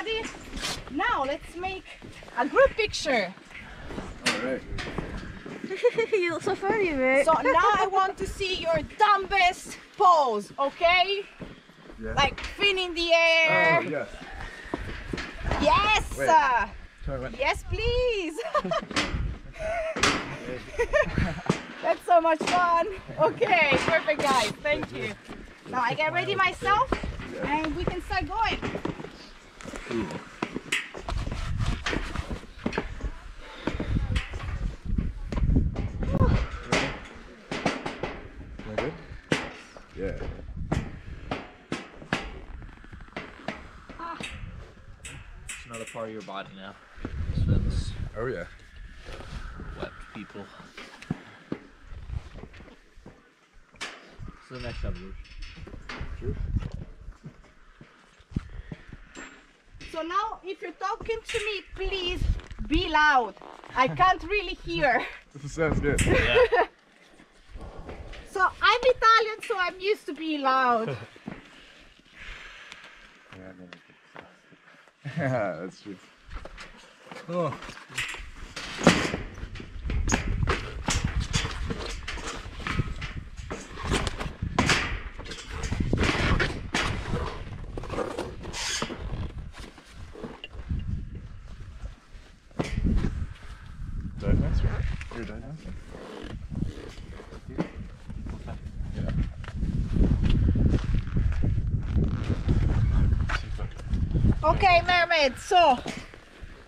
everybody. Now let's make a group picture. All right. you look so funny, mate. So now I want to see your dumbest pose, okay? Yeah. Like fin in the Oh, air. yes. Yes! Wait. uh, Sorry, yes, please. That's so much fun. Okay, perfect, guys. Thank you. Now I get ready myself and we can start going. Am I good? Yeah. It's another part of your body now. Oh yeah. wet people. So the next evolution. True. So now if talking to me, please be loud. I can't really hear. Sounds good. Yeah. So I'm Italian, so I'm used to be loud. Yeah, that's true. oh. Okay, mermaid. So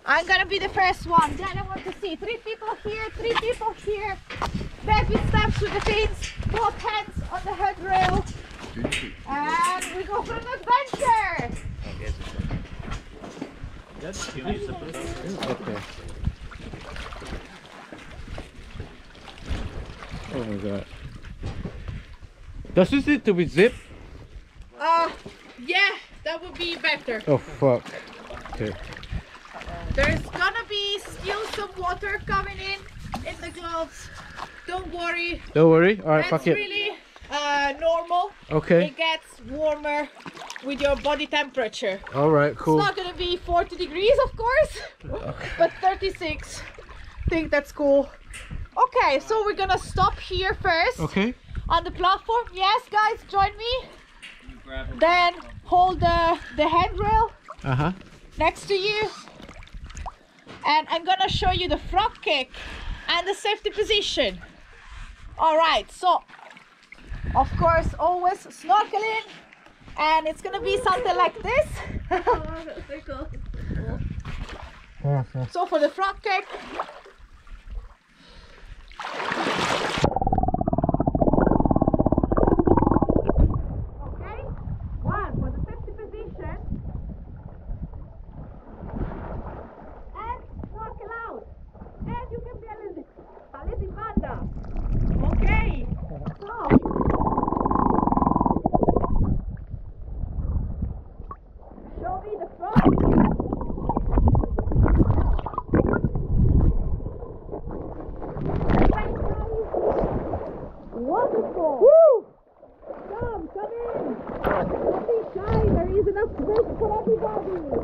I'm gonna be the first one. Then I want to see three people here, three people here. Baby steps with the fins, both hands on the handrail, and we go for an adventure. Good. You need Okay. Oh my god. Does this need to be zipped? Uh, yeah, that would be better. Oh fuck. Okay. There's gonna be still some water coming in in the gloves. Don't worry, Don't worry. Alright, that's fuck it. really uh, normal. Okay. It gets warmer with your body temperature. Alright, cool. It's not gonna be 40 degrees, of course, but 36. think that's cool. Okay, so we're gonna stop here first Okay. on the platform. Yes, guys, join me. grab her. Then hold the, the handrail Uh huh. next to you. And I'm gonna show you the frog kick and the safety position. All right, so of course, always snorkeling, and it's gonna be something like this. oh, so cool. So for the frog kick, okay, one for the safety position, and snorkel out, and you can be a little bit, a little bit panda. Okay, so show me the frog. Wonderful! Woo! Come, come in! Don't be shy, there is enough space for everybody!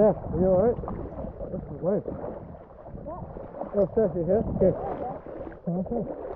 Steph, are you alright? This is wave. Oh, Steph, you here? Okay. Okay.